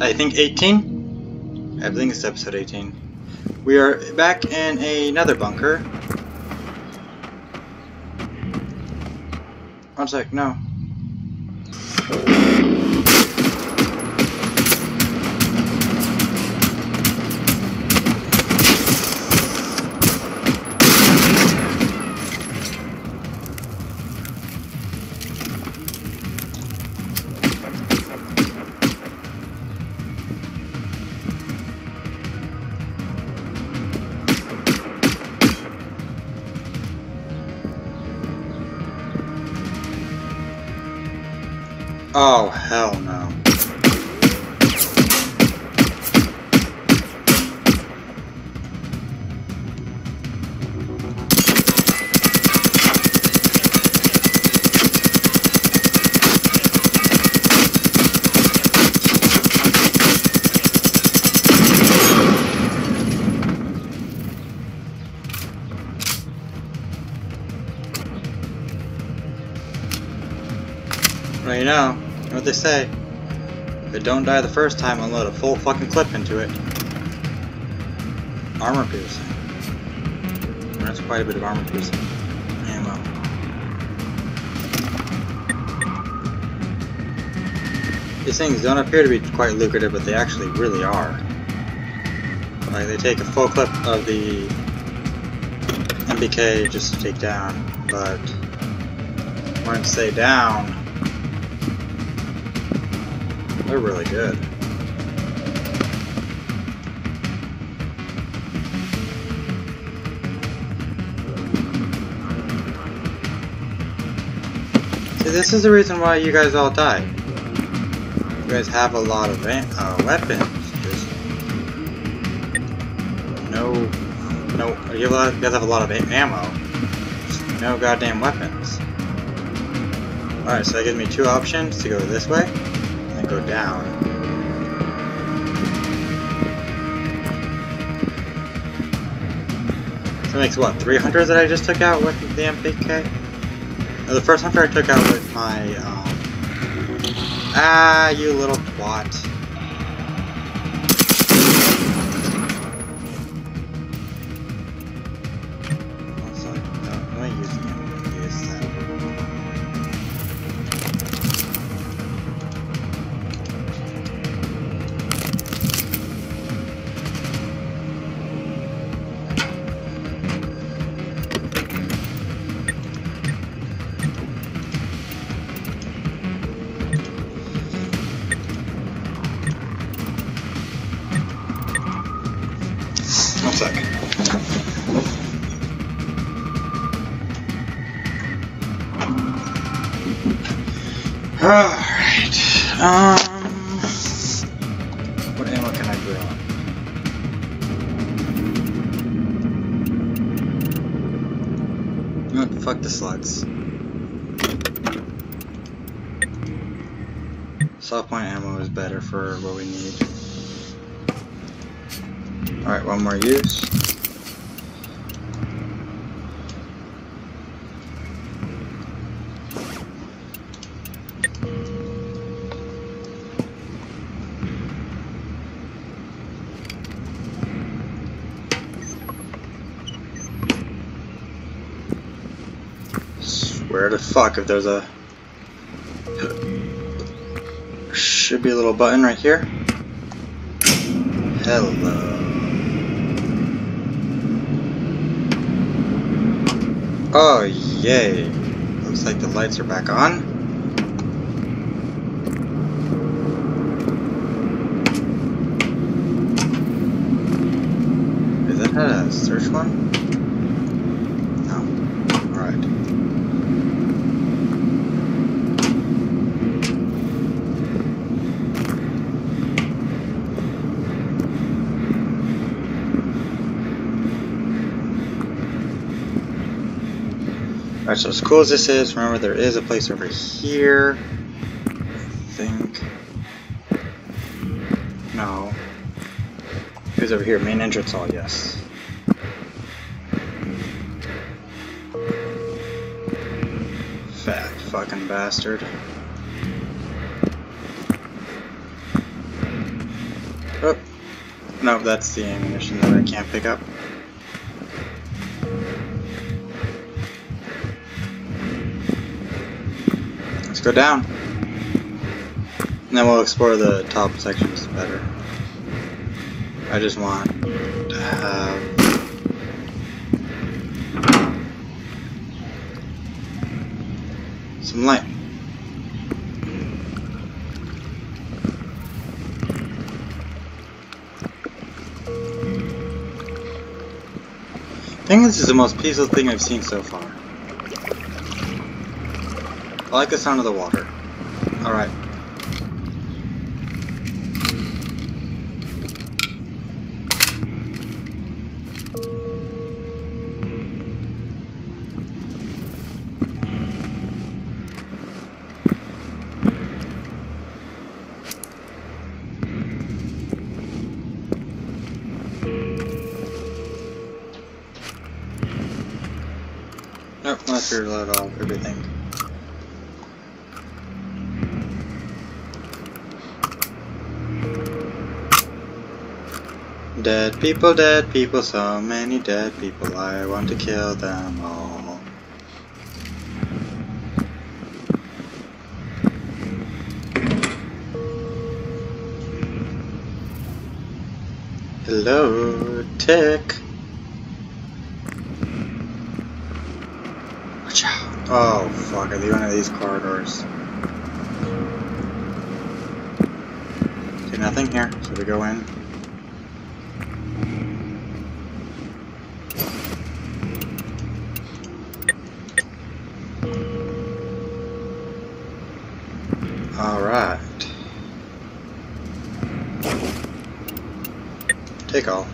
I think 18? I think it's episode 18. We are back in another bunker. One sec, no. Hell say. If it don't die the first time, unload a full fucking clip into it. Armor piercing. That's quite a bit of armor piercing. Ammo. These things don't appear to be quite lucrative, but they actually really are. Like, they take a full clip of the MBK just to take down, but I say down, they're really good. See, this is the reason why you guys all died. You guys have a lot of uh, weapons. Just no, no. You guys have a lot of ammo. No goddamn weapons. Alright, so that gives me two options to go this way go down. So it makes what, 300 that I just took out with the MPK? No, the first hunter I took out with my, um... Ah, you little twat. Um. What ammo can I draw? You know? Fuck the slugs. Soft point ammo is better for what we need. Alright, one more use. Swear to fuck if there's a should be a little button right here. Hello. Oh, yay. Looks like the lights are back on. Is that how to search one? No. Alright. Alright, so as cool as this is, remember there is a place over here. I think. No. Who's over here? Main entrance hall, yes. Fat fucking bastard. Oh. no, that's the ammunition that I can't pick up. Go down. And then we'll explore the top sections better. I just want to have some light. I think this is the most peaceful thing I've seen so far. I like the sound of the water. Alright. Nope, let's reload all everything. Dead people, dead people, so many dead people, I want to kill them all. Hello, Tick. Watch out. Oh, fuck, are they one of these corridors? Okay, nothing here, so we go in. Alright. Take all.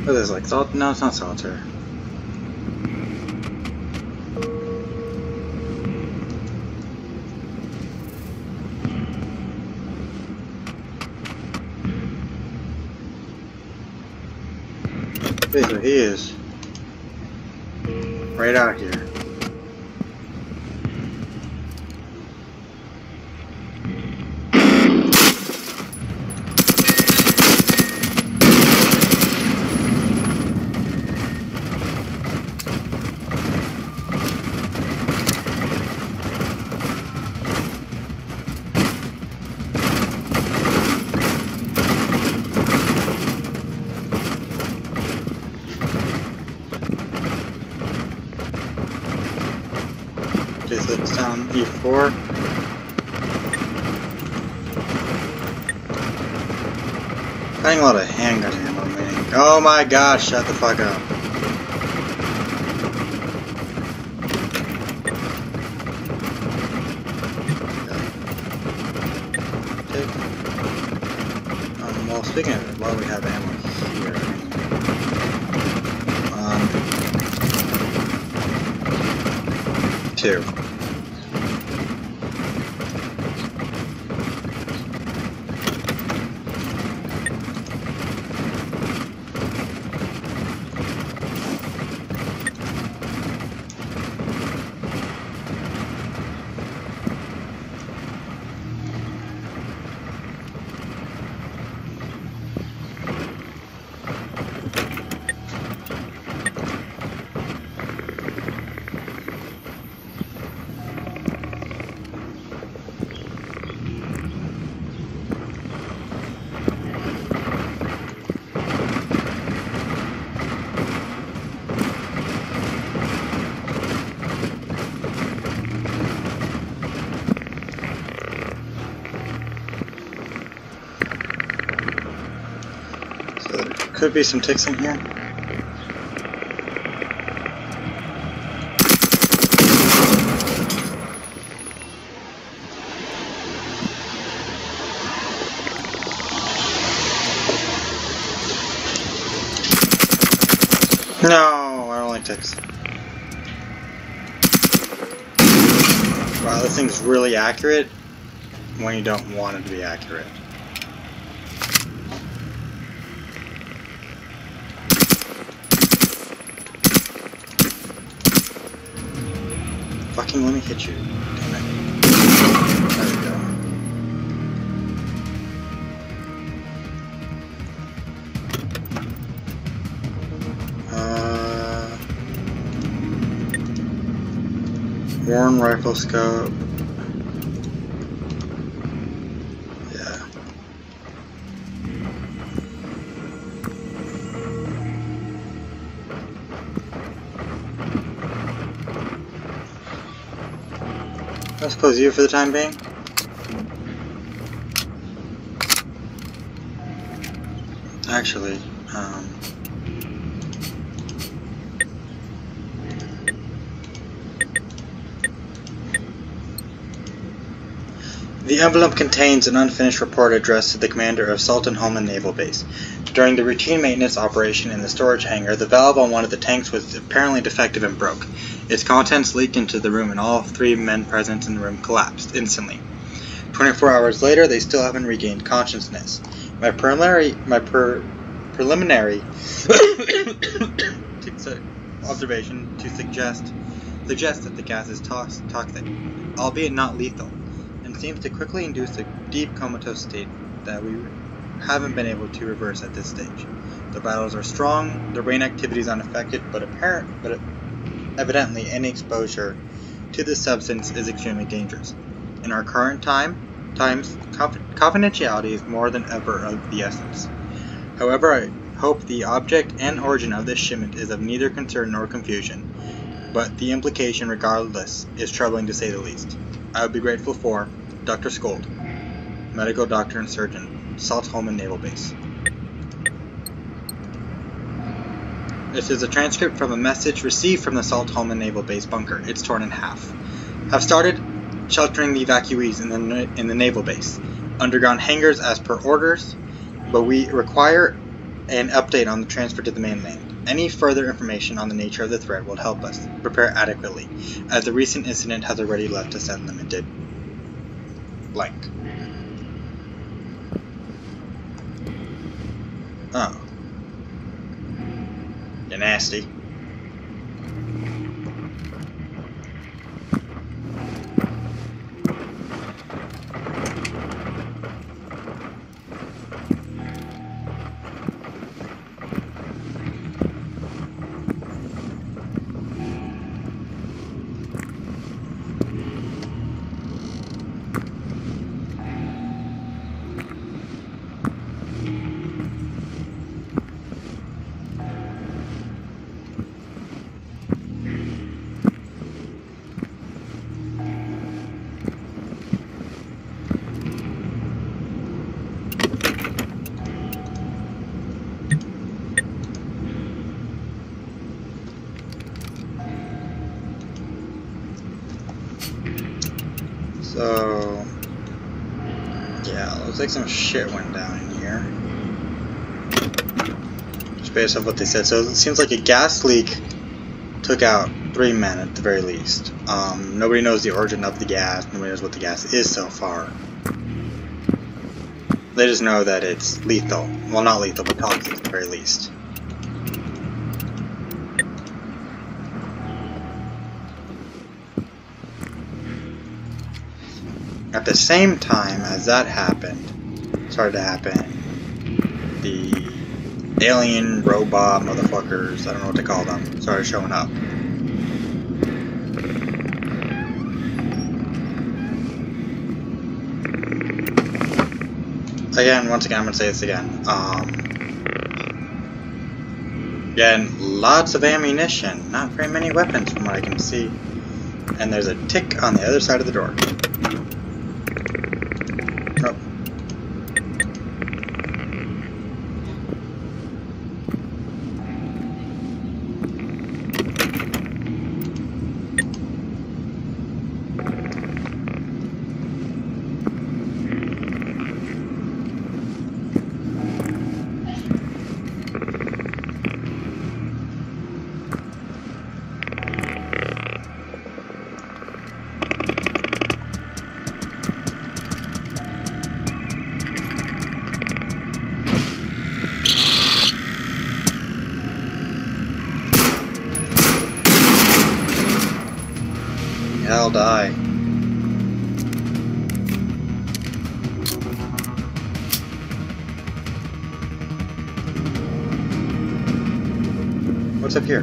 Is this, like salt? No, it's not solitaire. So he is right out here. Okay, so it's down E4. Finding a lot of handgun ammo, man. Oh my gosh, shut the fuck up. Okay. Um, well, speaking of it, while we have ammo here, um, two. So could be some ticks in here. No, I don't like ticks. Wow, this thing's really accurate when you don't want it to be accurate. Fucking let me hit you. Damn it. There we go. Uh, Warren rifle scope. I suppose you for the time being. Actually, um, The envelope contains an unfinished report addressed to the commander of Sultan Holman Naval Base. During the routine maintenance operation in the storage hangar, the valve on one of the tanks was apparently defective and broke. Its contents leaked into the room and all three men present in the room collapsed instantly. 24 hours later, they still haven't regained consciousness. My preliminary, my per, preliminary observation to suggest suggests that the gas is tox- toxic, albeit not lethal, and seems to quickly induce a deep comatose state that we haven't been able to reverse at this stage. The vitals are strong, the brain activity is unaffected, but apparent, but evidently any exposure to this substance is extremely dangerous. In our current time, times confidentiality is more than ever of the essence. However, I hope the object and origin of this shipment is of neither concern nor confusion, but the implication, regardless, is troubling to say the least. I would be grateful for Dr. Skold, medical doctor and surgeon, Salt Holman Naval Base. This is a transcript from a message received from the Salt Holman Naval Base bunker. It's torn in half. Have started sheltering the evacuees in the in the naval base. Underground hangars as per orders, but we require an update on the transfer to the mainland. Any further information on the nature of the threat will help us prepare adequately, as the recent incident has already left us unlimited blank. Oh. Nasty. So, yeah, looks like some shit went down in here. Just based off what they said. So it seems like a gas leak took out three men at the very least. Um, nobody knows the origin of the gas. Nobody knows what the gas is so far. They just know that it's lethal. Well, not lethal, but toxic at the very least. At the same time as that happened, started to happen, the alien robot motherfuckers, I don't know what to call them, started showing up. Again, once again, I'm going to say this again. Um, again, lots of ammunition, not very many weapons from what I can see. And there's a tick on the other side of the door. Here?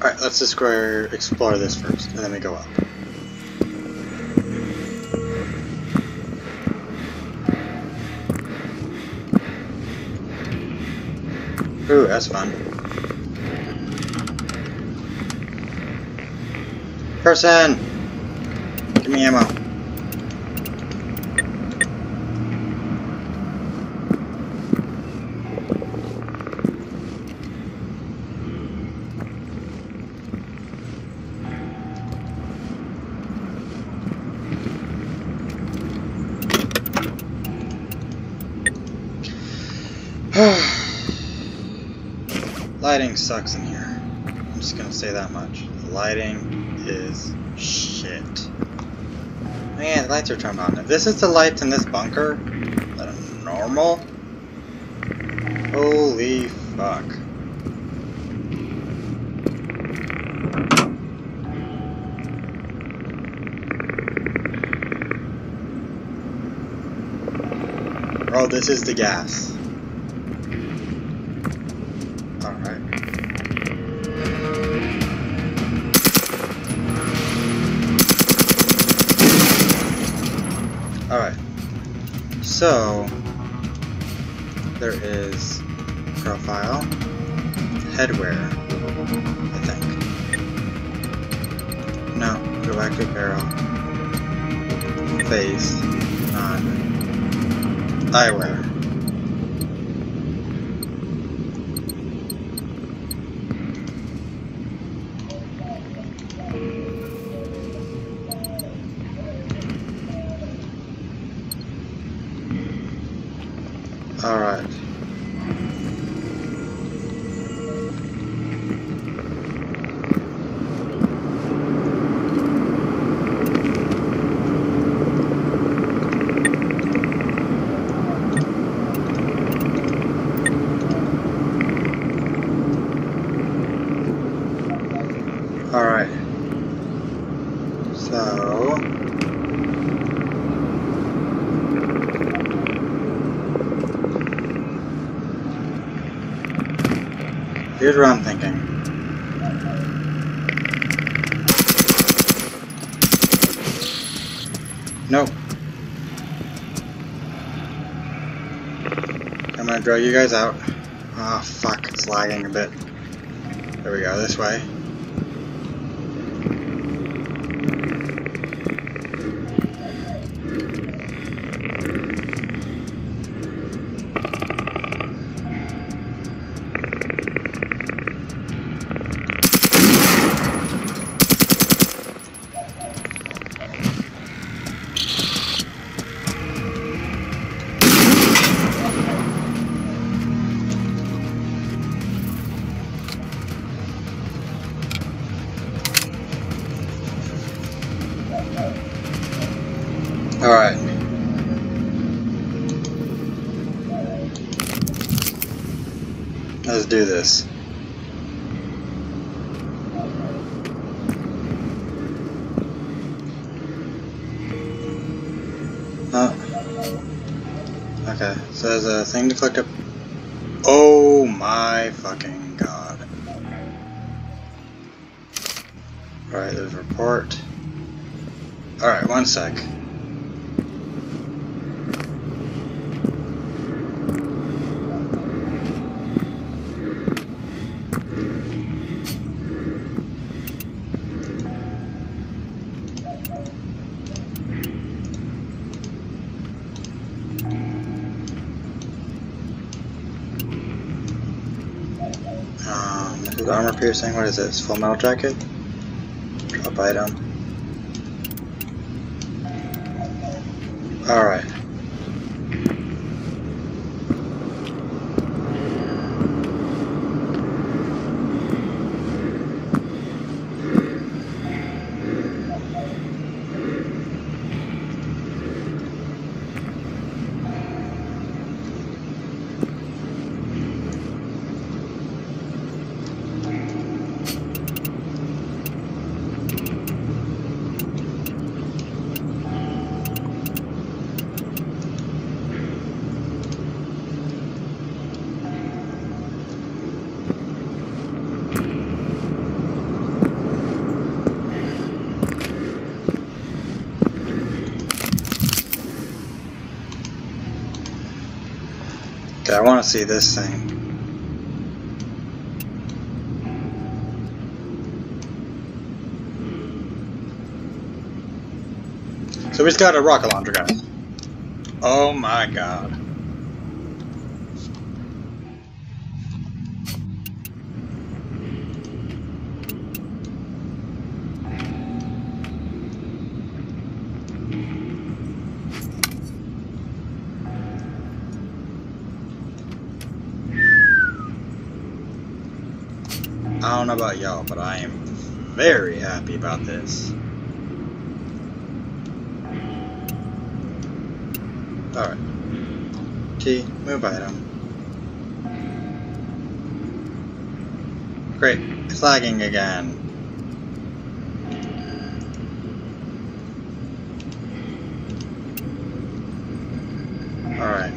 Alright, let's just go explore this first, and then we go up. Ooh, that's fun. Person! Give me ammo. Lighting sucks in here. I'm just gonna say that much. The lighting is shit. Man, the lights are turned on. If this is the lights in this bunker, that are normal, holy fuck. Oh, this is the gas. So, there is profile, headwear, I think. No, to barrel, face, on eyewear. Alright. Alright. So... Here's what I'm thinking. No. I'm gonna draw you guys out. Oh fuck, it's lagging a bit. There we go, this way. Let's do this. Oh. Okay, so there's a thing to collect up. Oh my fucking god. Alright, there's a report. Alright, one sec. Um, this is armor piercing. What is this? Full metal jacket? Drop item. Um, I want to see this thing. So he's got a rocket launcher, guys. Oh my god. I don't know about y'all, but I am very happy about this. Alright. T, move item. Great, it's lagging again. Alright.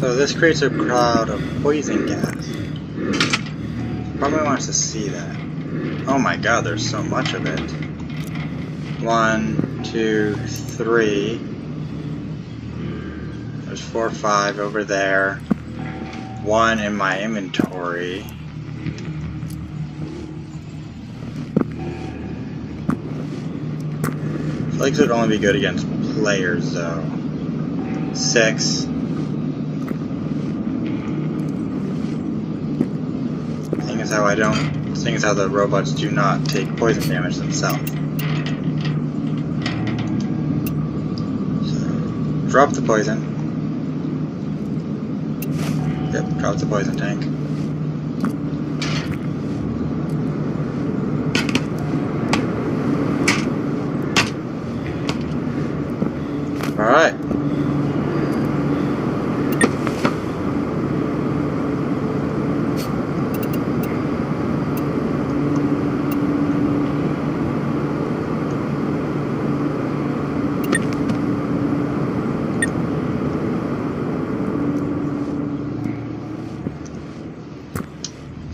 So this creates a cloud of poison gas. Probably wants to see that. Oh my god, there's so much of it. One, two, three. There's four, five over there. One in my inventory. Flags would only be good against players though. Six. Seeing as how I don't, seeing as how the robots do not take poison damage themselves. So, drop the poison. Yep, drop the poison tank. Alright.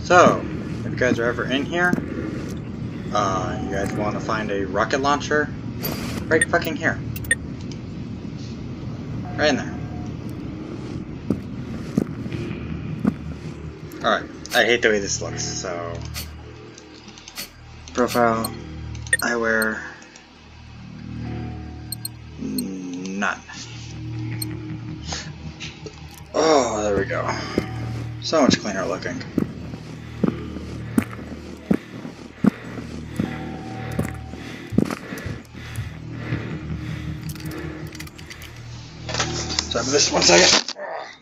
So, if you guys are ever in here, uh, you guys want to find a rocket launcher, right fucking here. Right in there. Alright, I hate the way this looks, so... Profile, I wear... None. Oh, there we go. So much cleaner looking. Sorry for this one second.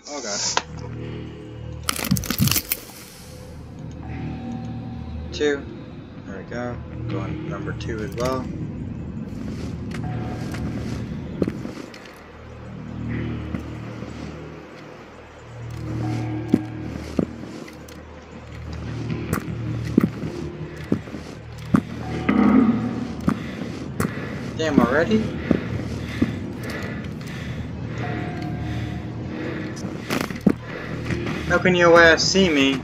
Oh god. Two. There we go. Going number two as well. Damn already? How can your ass see me?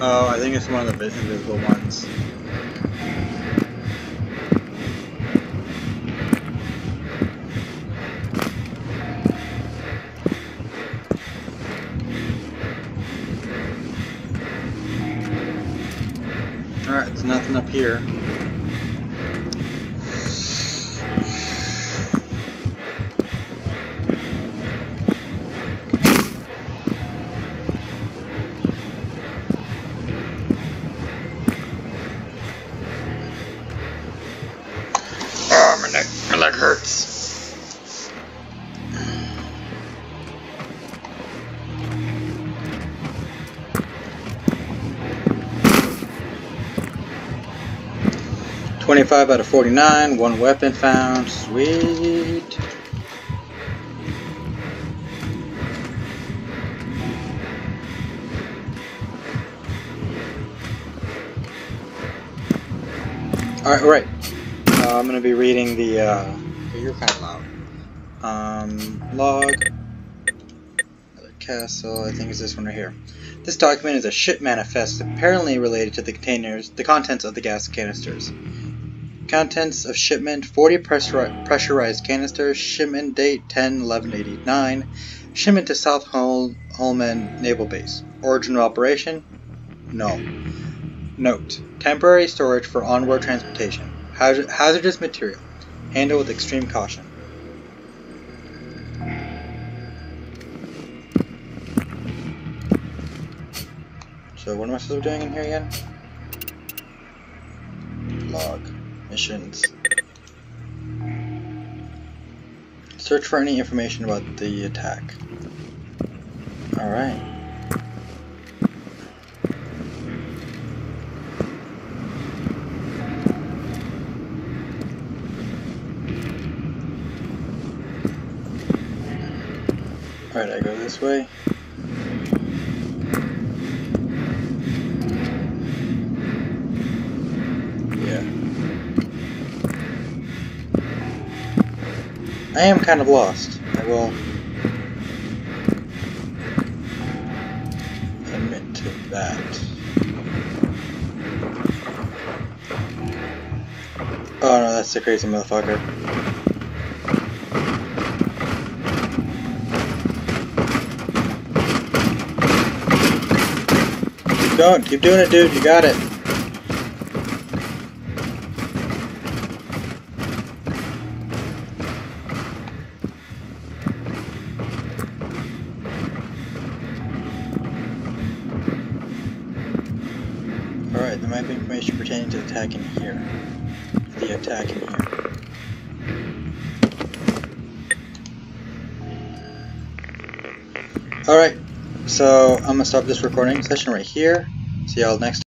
Oh, I think it's one of the invisible ones. Five out of 49, one weapon found, sweet. Alright, alright. Uh, I'm going to be reading the, uh, you're kind of loud. Um, log, castle, I think is this one right here. This document is a ship manifest apparently related to the containers, the contents of the gas canisters. Contents of shipment 40 pressurized canisters, shipment date 10 11 89, shipment to South Hol Holman Naval Base. Origin of operation? No. Note: Temporary storage for onward transportation. Hazard hazardous material. Handle with extreme caution. So what am I supposed to be doing in here again? Log. Missions. Search for any information about the attack. Alright. Alright, I go this way. I am kind of lost. I will admit to that. Oh no, that's the crazy motherfucker. Keep going, keep doing it, dude. You got it. I'm gonna stop this recording session right here. See y'all next